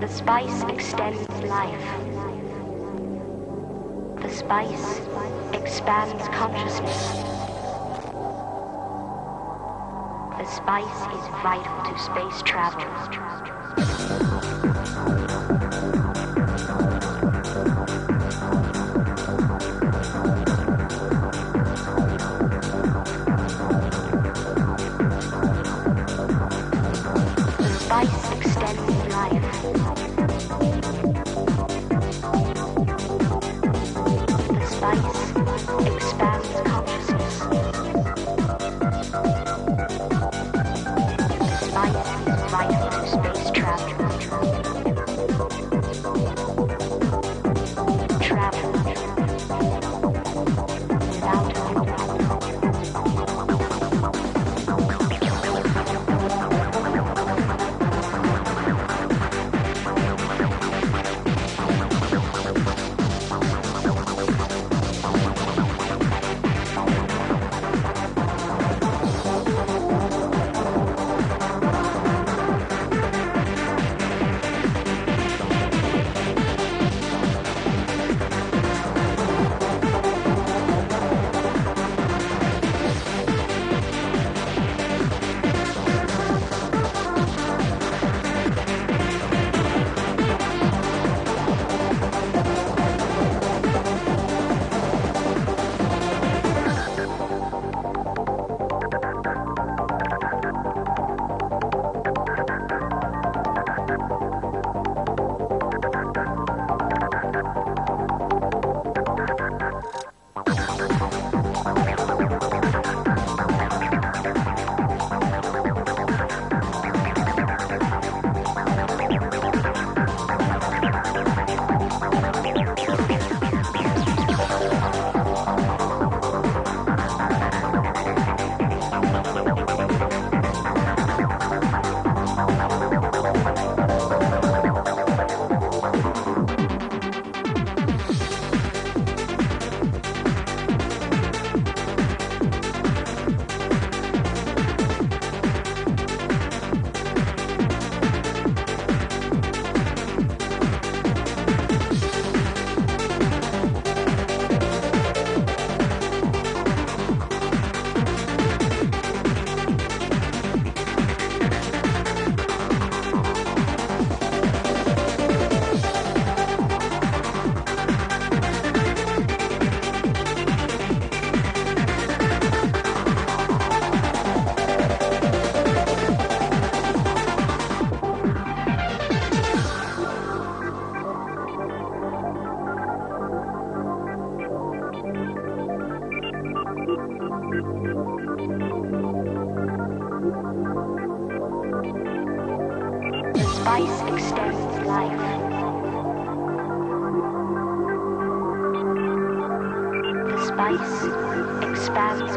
The spice extends life. The spice expands consciousness. The spice is vital to space travel. Spice extends life. The spice expands